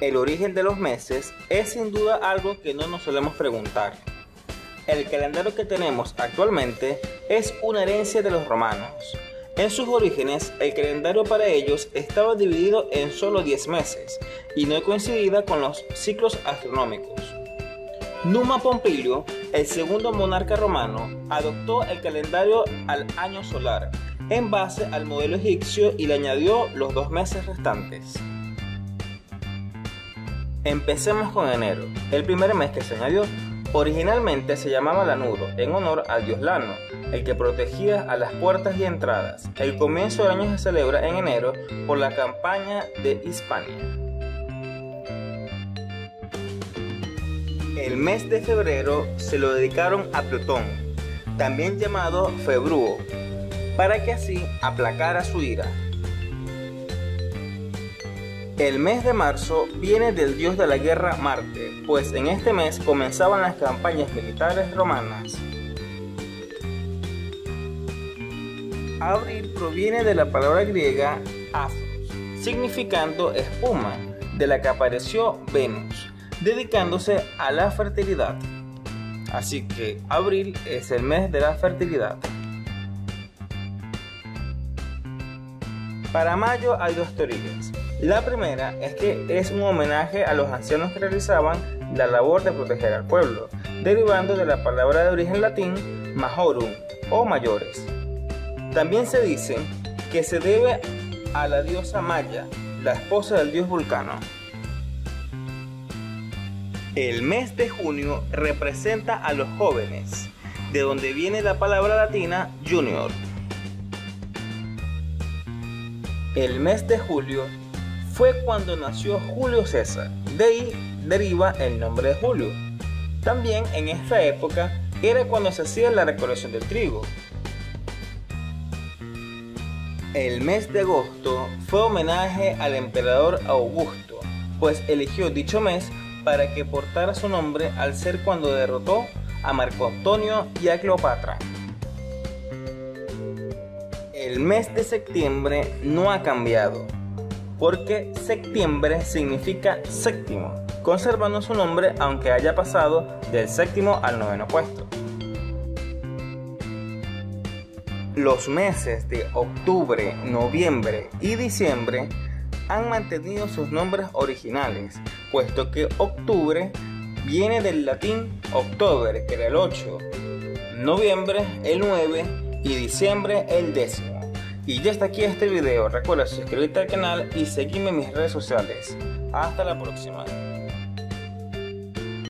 El origen de los meses es sin duda algo que no nos solemos preguntar. El calendario que tenemos actualmente es una herencia de los romanos. En sus orígenes, el calendario para ellos estaba dividido en solo 10 meses y no coincidida con los ciclos astronómicos. Numa Pompilio, el segundo monarca romano, adoptó el calendario al año solar en base al modelo egipcio y le añadió los dos meses restantes. Empecemos con enero, el primer mes que se añadió. Originalmente se llamaba Lanuro, en honor al dios Lano, el que protegía a las puertas y entradas. El comienzo del año se celebra en enero por la campaña de Hispania. El mes de febrero se lo dedicaron a Plutón, también llamado Februo, para que así aplacara su ira. El mes de marzo viene del dios de la guerra Marte, pues en este mes comenzaban las campañas militares romanas. Abril proviene de la palabra griega afros, significando espuma, de la que apareció Venus, dedicándose a la fertilidad. Así que abril es el mes de la fertilidad. Para mayo hay dos teorías. La primera es que es un homenaje a los ancianos que realizaban la labor de proteger al pueblo, derivando de la palabra de origen latín majorum o mayores. También se dice que se debe a la diosa Maya, la esposa del dios Vulcano. El mes de junio representa a los jóvenes, de donde viene la palabra latina junior, El mes de julio fue cuando nació Julio César, de ahí deriva el nombre de Julio. También en esta época era cuando se hacía la recolección del trigo. El mes de agosto fue homenaje al emperador Augusto, pues eligió dicho mes para que portara su nombre al ser cuando derrotó a Marco Antonio y a Cleopatra. El mes de septiembre no ha cambiado, porque septiembre significa séptimo, conservando su nombre aunque haya pasado del séptimo al noveno puesto. Los meses de octubre, noviembre y diciembre han mantenido sus nombres originales, puesto que octubre viene del latín october, que era el 8, noviembre el 9 y diciembre el décimo. Y ya está aquí este video. Recuerda suscribirte al canal y seguirme en mis redes sociales. Hasta la próxima.